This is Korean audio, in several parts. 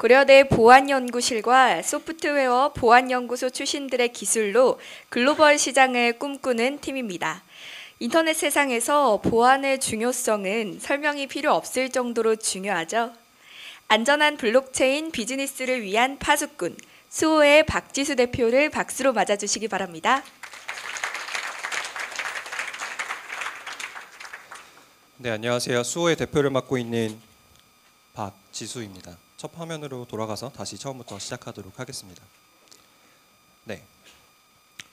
고려대 보안연구실과 소프트웨어 보안연구소 출신들의 기술로 글로벌 시장을 꿈꾸는 팀입니다. 인터넷 세상에서 보안의 중요성은 설명이 필요 없을 정도로 중요하죠. 안전한 블록체인 비즈니스를 위한 파수꾼, 수호의 박지수 대표를 박수로 맞아주시기 바랍니다. 네, 안녕하세요. 수호의 대표를 맡고 있는 박지수입니다. 첫 화면으로 돌아가서 다시 처음부터 시작하도록 하겠습니다. 네,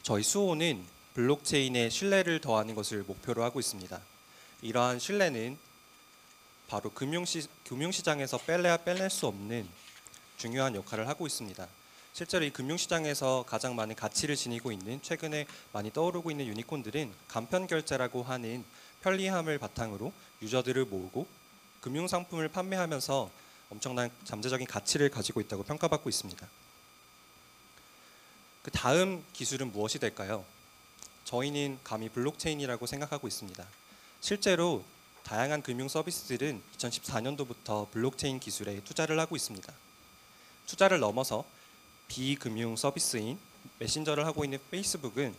저희 수호는 블록체인의 신뢰를 더하는 것을 목표로 하고 있습니다. 이러한 신뢰는 바로 금융시, 금융시장에서 뺄래야 뺄낼 수 없는 중요한 역할을 하고 있습니다. 실제로 이 금융시장에서 가장 많은 가치를 지니고 있는 최근에 많이 떠오르고 있는 유니콘들은 간편 결제라고 하는 편리함을 바탕으로 유저들을 모으고 금융상품을 판매하면서 엄청난 잠재적인 가치를 가지고 있다고 평가받고 있습니다. 그 다음 기술은 무엇이 될까요? 저희는 감히 블록체인이라고 생각하고 있습니다. 실제로 다양한 금융 서비스들은 2014년도부터 블록체인 기술에 투자를 하고 있습니다. 투자를 넘어서 비금융 서비스인 메신저를 하고 있는 페이스북은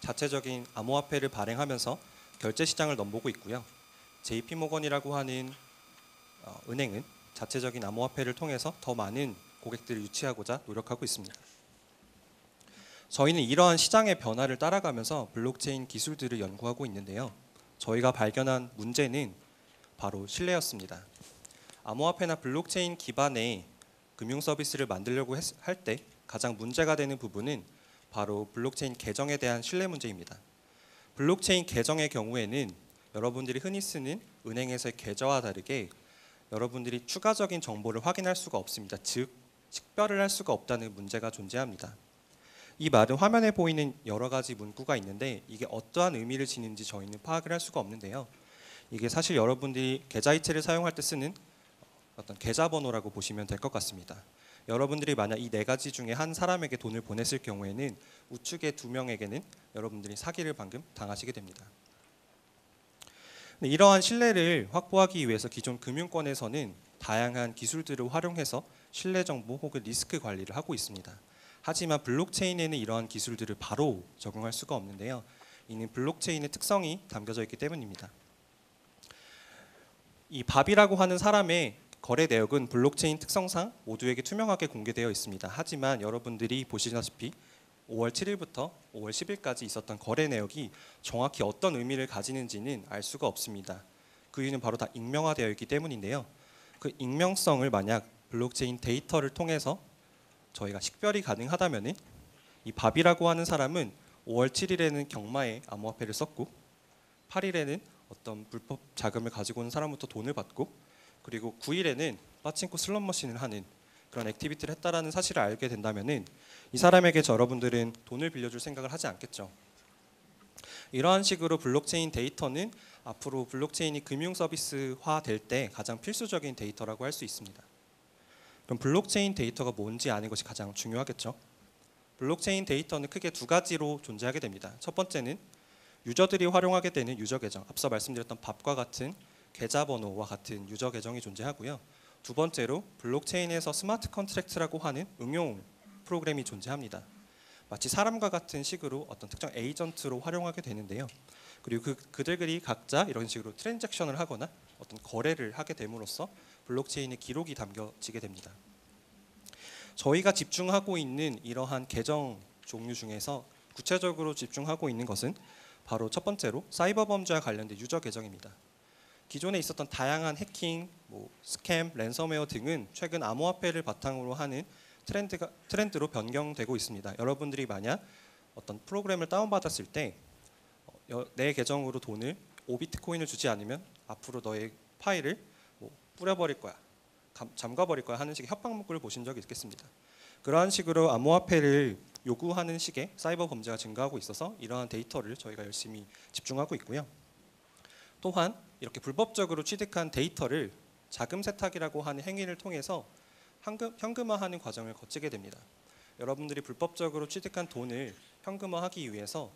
자체적인 암호화폐를 발행하면서 결제 시장을 넘보고 있고요. JP모건이라고 하는 어, 은행은 자체적인 암호화폐를 통해서 더 많은 고객들을 유치하고자 노력하고 있습니다. 저희는 이러한 시장의 변화를 따라가면서 블록체인 기술들을 연구하고 있는데요. 저희가 발견한 문제는 바로 신뢰였습니다. 암호화폐나 블록체인 기반의 금융 서비스를 만들려고 할 때 가장 문제가 되는 부분은 바로 블록체인 계정에 대한 신뢰 문제입니다. 블록체인 계정의 경우에는 여러분들이 흔히 쓰는 은행에서의 계좌와 다르게 여러분들이 추가적인 정보를 확인할 수가 없습니다. 즉 식별을 할 수가 없다는 문제가 존재합니다. 이 말은 화면에 보이는 여러 가지 문구가 있는데 이게 어떠한 의미를 지니는지 저희는 파악을 할 수가 없는데요. 이게 사실 여러분들이 계좌이체를 사용할 때 쓰는 어떤 계좌번호라고 보시면 될 것 같습니다. 여러분들이 만약 이 네 가지 중에 한 사람에게 돈을 보냈을 경우에는 우측의 두 명에게는 여러분들이 사기를 방금 당하시게 됩니다. 네, 이러한 신뢰를 확보하기 위해서 기존 금융권에서는 다양한 기술들을 활용해서 신뢰 정보 혹은 리스크 관리를 하고 있습니다. 하지만 블록체인에는 이러한 기술들을 바로 적용할 수가 없는데요. 이는 블록체인의 특성이 담겨져 있기 때문입니다. 이 밥이라고 하는 사람의 거래 내역은 블록체인 특성상 모두에게 투명하게 공개되어 있습니다. 하지만 여러분들이 보시다시피 5월 7일부터 5월 10일까지 있었던 거래 내역이 정확히 어떤 의미를 가지는지는 알 수가 없습니다. 그 이유는 바로 다 익명화되어 있기 때문인데요. 그 익명성을 만약 블록체인 데이터를 통해서 저희가 식별이 가능하다면이 밥이라고 하는 사람은 5월 7일에는 경마에 암호화폐를 썼고 8일에는 어떤 불법 자금을 가지고 온 사람부터 돈을 받고 그리고 9일에는 빠친코 슬롯 머신을 하는 그런 activity를 했다라는 사실을 알게 된다면은 이 사람에게 여러분들은 돈을 빌려줄 생각을 하지 않겠죠. 이러한 식으로 블록체인 데이터는 앞으로 블록체인이 금융 서비스화 될 때 가장 필수적인 데이터라고 할 수 있습니다. 그럼 블록체인 데이터가 뭔지 아는 것이 가장 중요하겠죠. 블록체인 데이터는 크게 두 가지로 존재하게 됩니다. 첫 번째는 유저들이 활용하게 되는 유저 계정, 앞서 말씀드렸던 Bob과 같은 계좌번호와 같은 유저 계정이 존재하고요. 두 번째로 블록체인에서 smart contract라고 하는 응용 프로그램이 존재합니다. 마치 사람과 같은 식으로 어떤 특정 에이전트로 활용하게 되는데요. 그리고 그, 그들이 각자 이런 식으로 transaction을 하거나 어떤 거래를 하게 됨으로써 블록체인의 기록이 담겨지게 됩니다. 저희가 집중하고 있는 이러한 계정 종류 중에서 구체적으로 집중하고 있는 것은 바로 첫 번째로 사이버 범죄와 관련된 유저 계정입니다. 기존에 있었던 다양한 해킹, 뭐 scam, 랜섬웨어 등은 최근 암호화폐를 바탕으로 하는 트렌드가 트렌드로 변경되고 있습니다. 여러분들이 만약 어떤 프로그램을 다운받았을 때내 어, 계정으로 돈을 5비트코인을 주지 않으면 앞으로 너의 파일을 뭐 뿌려버릴 거야, 잠가버릴 거야 하는 식의 협박 문구를 보신 적이 있겠습니다. 그러한 식으로 암호화폐를 요구하는 식의 사이버 범죄가 증가하고 있어서 이러한 데이터를 저희가 열심히 집중하고 있고요. 또한 이렇게 불법적으로 취득한 데이터를 자금 세탁이라고 하는 행위를 통해서 현금, 현금 화하는 과정을 거치게 됩니다. 여러분들이 불법적으로 취득한 돈을 현금화하기 위해서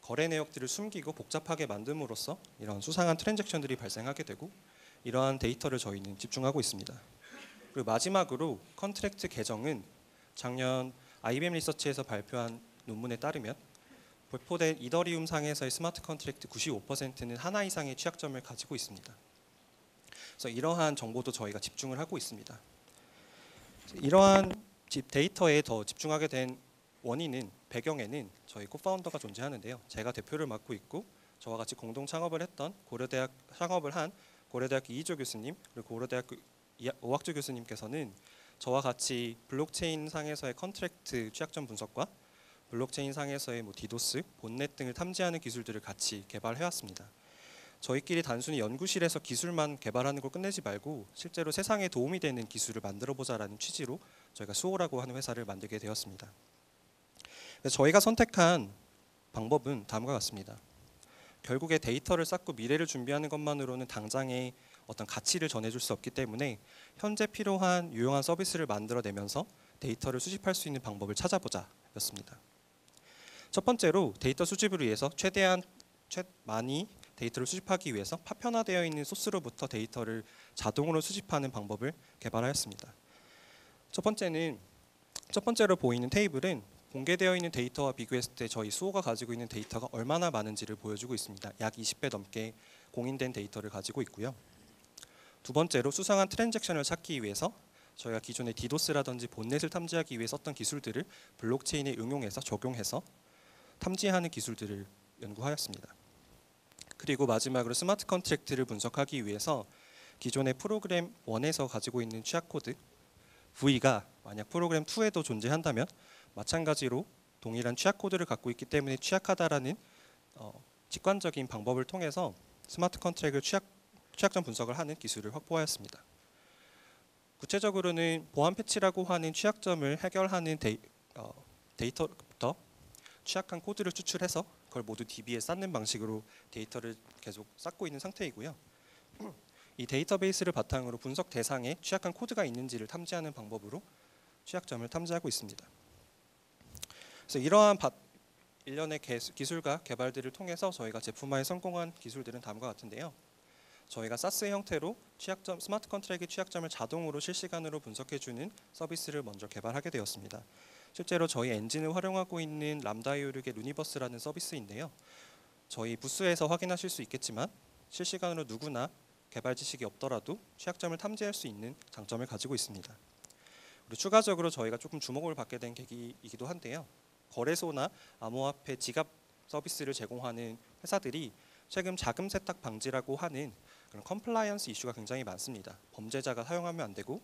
거래 내역들을 숨기고 복잡하게 만듦으로써 이런 수상한 transaction들이 발생하게 되고 이러한 데이터를 저희는 집중하고 있습니다. 그리고 마지막으로 contract 계정은 작년 IBM 리서치에서 발표한 논문에 따르면 배포된 이더리움 상에서의 smart contract 95%는 하나 이상의 취약점을 가지고 있습니다. 그래서 이러한 정보도 저희가 집중을 하고 있습니다. 이러한 집 데이터에 더 집중하게 된 원인은 배경에는 저희 co-founder가 존재하는데요. 제가 대표를 맡고 있고 저와 같이 공동 창업을 했던 고려대학 창업을 한 고려대학교 이희조 교수님 그리고 고려대학교 이- 오학주 교수님께서는 저와 같이 블록체인 상에서의 contract 취약점 분석과 블록체인 상에서의 뭐 디도스, botnet 등을 탐지하는 기술들을 같이 개발해 왔습니다. 저희끼리 단순히 연구실에서 기술만 개발하는 걸 끝내지 말고 실제로 세상에 도움이 되는 기술을 만들어 보자라는 취지로 저희가 수호라고 하는 회사를 만들게 되었습니다. 저희가 선택한 방법은 다음과 같습니다. 결국에 데이터를 쌓고 미래를 준비하는 것만으로는 당장의 어떤 가치를 전해줄 수 없기 때문에 현재 필요한 유용한 서비스를 만들어내면서 데이터를 수집할 수 있는 방법을 찾아보자였습니다. 첫 번째로 데이터 수집을 위해서 최대한 최 많이 데이터를 수집하기 위해서 파편화되어 있는 소스로부터 데이터를 자동으로 수집하는 방법을 개발하였습니다. 첫 번째는 첫 번째로 보이는 테이블은 공개되어 있는 데이터와 비교했을 때 저희 수호가 가지고 있는 데이터가 얼마나 많은지를 보여주고 있습니다. 약 20배 넘게 공인된 데이터를 가지고 있고요. 두 번째로 수상한 transaction을 찾기 위해서 저희가 기존의 디도스라든지 botnet을 탐지하기 위해 썼던 기술들을 블록체인에 응용해서 적용해서 탐지하는 기술들을 연구하였습니다. 그리고 마지막으로 smart contract를 분석하기 위해서 기존의 프로그램 1에서 가지고 있는 취약 코드 V가 만약 프로그램 2에도 존재한다면 마찬가지로 동일한 취약 코드를 갖고 있기 때문에 취약하다라는 어, 직관적인 방법을 통해서 smart contract을 취약, 취약점 분석을 하는 기술을 확보하였습니다. 구체적으로는 보안 패치라고 하는 취약점을 해결하는 데이, 어, 데이터부터 취약한 코드를 추출해서 그걸 모두 DB에 쌓는 방식으로 데이터를 계속 쌓고 있는 상태이고요. 이 데이터베이스를 바탕으로 분석 대상에 취약한 코드가 있는지를 탐지하는 방법으로 취약점을 탐지하고 있습니다. 그래서 이러한 바, 일련의 개- 기술과 개발들을 통해서 저희가 제품화에 성공한 기술들은 다음과 같은데요. 저희가 SaaS 형태로 취약점 smart contract의 취약점을 자동으로 실시간으로 분석해주는 서비스를 먼저 개발하게 되었습니다. 실제로 저희 엔진을 활용하고 있는 람다256의 Luniverse라는 서비스인데요. 저희 부스에서 확인하실 수 있겠지만 실시간으로 누구나 개발 지식이 없더라도 취약점을 탐지할 수 있는 장점을 가지고 있습니다. 그리고 추가적으로 저희가 조금 주목을 받게 된 계기이기도 한데요. 거래소나 암호화폐 지갑 서비스를 제공하는 회사들이 최근 자금 세탁 방지라고 하는 그런 compliance 이슈가 굉장히 많습니다. 범죄자가 사용하면 안 되고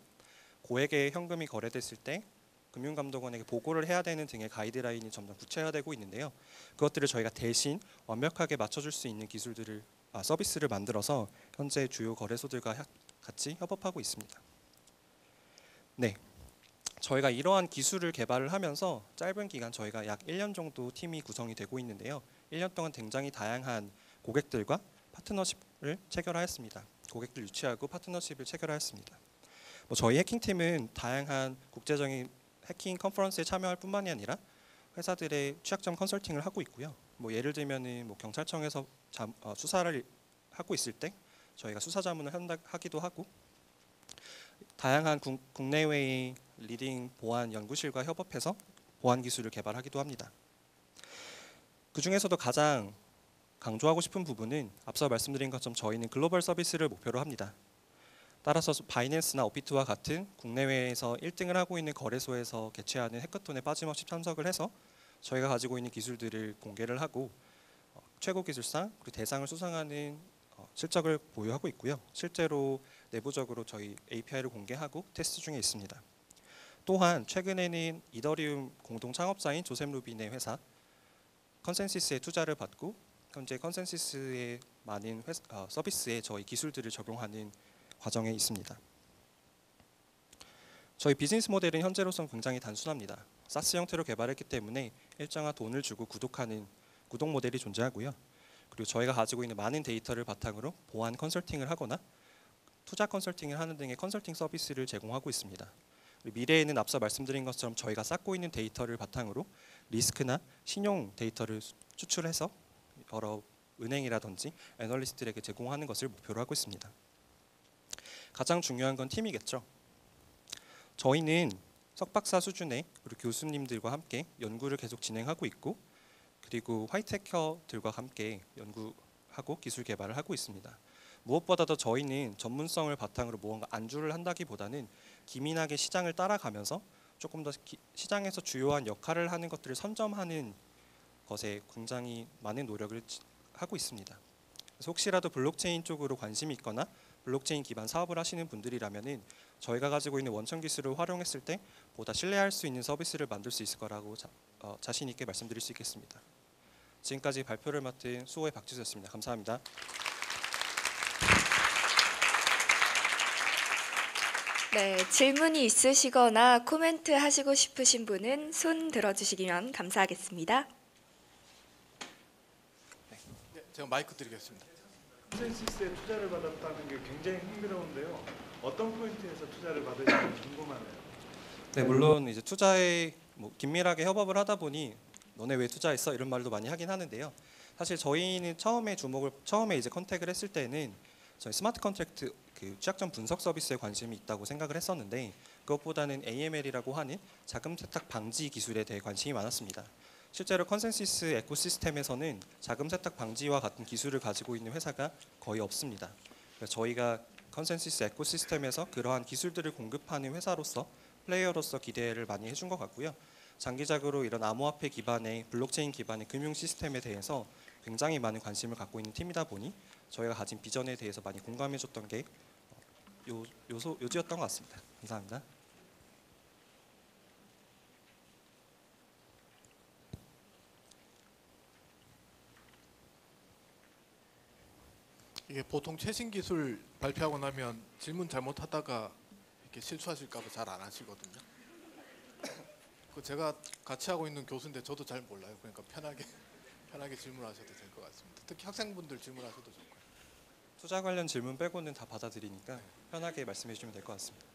고액의 현금이 거래됐을 때 금융감독원에게 보고를 해야 되는 등의 가이드라인이 점점 구체화되고 있는데요. 그것들을 저희가 대신 완벽하게 맞춰줄 수 있는 기술들을 아, 서비스를 만들어서 현재 주요 거래소들과 협- 같이 협업하고 있습니다. 네, 저희가 이러한 기술을 개발을 하면서 짧은 기간 저희가 약 1년 정도 팀이 구성이 되고 있는데요. 1년 동안 굉장히 다양한 고객들과 파트너십을 체결하였습니다. 고객들 유치하고 파트너십을 체결하였습니다. 뭐 저희 해킹팀은 다양한 국제적인 해킹 컨퍼런스에 참여할 뿐만이 아니라 회사들의 취약점 컨설팅을 하고 있고요. 뭐 예를 들면은 뭐 경찰청에서 잠- 어, 수사를 하고 있을 때 저희가 수사 자문을 한다, 하기도 하고 다양한 국, 국내외의 leading 보안 연구실과 협업해서 보안 기술을 개발하기도 합니다. 그 중에서도 가장 강조하고 싶은 부분은 앞서 말씀드린 것처럼 저희는 글로벌 서비스를 목표로 합니다. 따라서 바이낸스나 오피트와 같은 국내외에서 1등을 하고 있는 거래소에서 개최하는 해커톤에 빠짐없이 참석을 해서 저희가 가지고 있는 기술들을 공개를 하고 어, 최고 기술상 그리고 대상을 수상하는 어, 실적을 보유하고 있고요. 실제로 내부적으로 저희 API를 공개하고 테스트 중에 있습니다. 또한 최근에는 이더리움 공동 창업자인 조셉 루빈의 회사 ConsenSys에 투자를 받고 현재 ConsenSys의 많은 회사, 어, 서비스에 저희 기술들을 적용하는 과정에 있습니다. 저희 비즈니스 모델은 현재로서는 굉장히 단순합니다. SaaS 형태로 개발했기 때문에 일정한 돈을 주고 구독하는 구독 모델이 존재하고요. 그리고 저희가 가지고 있는 많은 데이터를 바탕으로 보안 컨설팅을 하거나 투자 컨설팅을 하는 등의 컨설팅 서비스를 제공하고 있습니다. 미래에는 앞서 말씀드린 것처럼 저희가 쌓고 있는 데이터를 바탕으로 리스크나 신용 데이터를 수- 추출해서 여러 은행이라든지 애널리스트들에게 제공하는 것을 목표로 하고 있습니다. 가장 중요한 건 팀이겠죠. 저희는 석박사 수준의 우리 교수님들과 함께 연구를 계속 진행하고 있고 그리고 화이트해커들과 함께 연구하고 기술 개발을 하고 있습니다. 무엇보다도 저희는 전문성을 바탕으로 무언가 안주를 한다기보다는 기민하게 시장을 따라가면서 조금 더 기- 시장에서 주요한 역할을 하는 것들을 선점하는 것에 굉장히 많은 노력을 지- 하고 있습니다. 그래서 혹시라도 블록체인 쪽으로 관심이 있거나 블록체인 기반 사업을 하시는 분들이라면은 저희가 가지고 있는 원천 기술을 활용했을 때 보다 신뢰할 수 있는 서비스를 만들 수 있을 거라고 자, 어, 자신 있게 말씀드릴 수 있겠습니다. 지금까지 발표를 맡은 수호의 박지수였습니다. 감사합니다. 네, 질문이 있으시거나 코멘트 하시고 싶으신 분은 손 들어주시면 감사하겠습니다. 네, 제가 마이크 드리겠습니다. ConsenSys에 투자를 받았다는 게 굉장히 흥미로운데요. 어떤 포인트에서 투자를 받으시는지 궁금하네요. 네, 물론 이제 투자에 뭐 긴밀하게 협업을 하다 보니 너네 왜 투자했어 이런 말도 많이 하긴 하는데요. 사실 저희는 처음에 주목을 처음에 이제 contact을 했을 때는 저희 smart contract 그 취약점 분석 서비스에 관심이 있다고 생각을 했었는데 그것보다는 AML이라고 하는 자금 세탁 방지 기술에 대해 관심이 많았습니다. 실제로 ConsenSys ecosystem에서는 자금 세탁 방지와 같은 기술을 가지고 있는 회사가 거의 없습니다. 저희가 ConsenSys ecosystem에서 그러한 기술들을 공급하는 회사로서 플레이어로서 기대를 많이 해준 것 같고요. 장기적으로 이런 암호화폐 기반의 블록체인 기반의 금융 시스템에 대해서 굉장히 많은 관심을 갖고 있는 팀이다 보니 저희가 가진 비전에 대해서 많이 공감해줬던 게 요, 요소 요지였던 것 같습니다. 감사합니다. 이게 보통 최신 기술 발표하고 나면 질문 잘못하다가 이렇게 실수하실까봐 잘 안 하시거든요. 그 제가 같이 하고 있는 교수인데 저도 잘 몰라요. 그러니까 편하게 편하게 질문하셔도 될 것 같습니다. 특히 학생분들 질문하셔도 좋고요. 투자 관련 질문 빼고는 다 받아들이니까 편하게 말씀해 주시면 될 것 같습니다.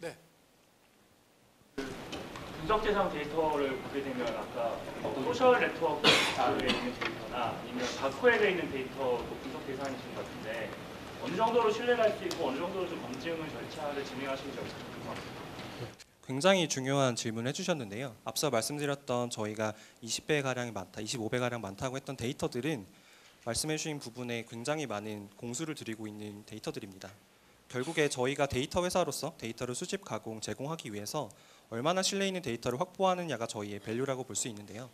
네, 분석 대상 데이터를 보게 되면 아까 소셜 네트워크에 있는 데이터나 아니면 dark web에 있는 데이터도 분석 대상이신 것 같은데 어느 정도로 신뢰를 할수 있고 어느 정도로 좀 검증을 절차를 진행하시는지 같습니다. 굉장히 중요한 질문을 해주셨는데요. 앞서 말씀드렸던 저희가 20배 가량이 많다, 25배 가량 많다고 했던 데이터들은 말씀해주신 부분에 굉장히 많은 공수를 들이고 있는 데이터들입니다. 결국에 저희가 데이터 회사로서 데이터를 수집, 가공, 제공하기 위해서 얼마나 신뢰 있는 데이터를 확보하느냐가 저희의 value라고 볼 수 있는데요.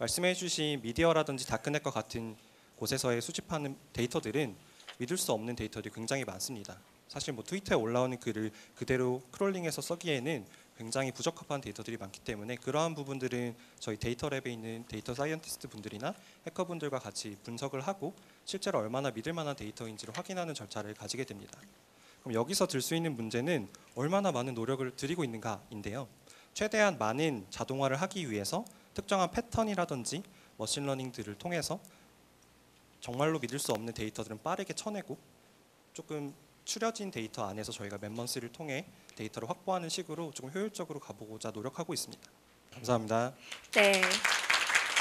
말씀해 주신 미디어라든지 darknet과 같은 곳에서의 수집하는 데이터들은 믿을 수 없는 데이터들이 굉장히 많습니다. 사실 뭐 트위터에 올라오는 글을 그대로 crawling해서 쓰기에는 굉장히 부적합한 데이터들이 많기 때문에 그러한 부분들은 저희 data lab에 있는 data scientist 분들이나 해커 분들과 같이 분석을 하고 실제로 얼마나 믿을 만한 데이터인지를 확인하는 절차를 가지게 됩니다. 그럼 여기서 들 수 있는 문제는 얼마나 많은 노력을 들이고 있는가인데요. 최대한 많은 자동화를 하기 위해서 특정한 패턴이라든지 machine learning들을 통해서 정말로 믿을 수 없는 데이터들은 빠르게 쳐내고 조금 추려진 데이터 안에서 저희가 man-month를 통해 데이터를 확보하는 식으로 조금 효율적으로 가보고자 노력하고 있습니다. 감사합니다. 네.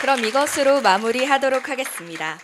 그럼 이것으로 마무리하도록 하겠습니다.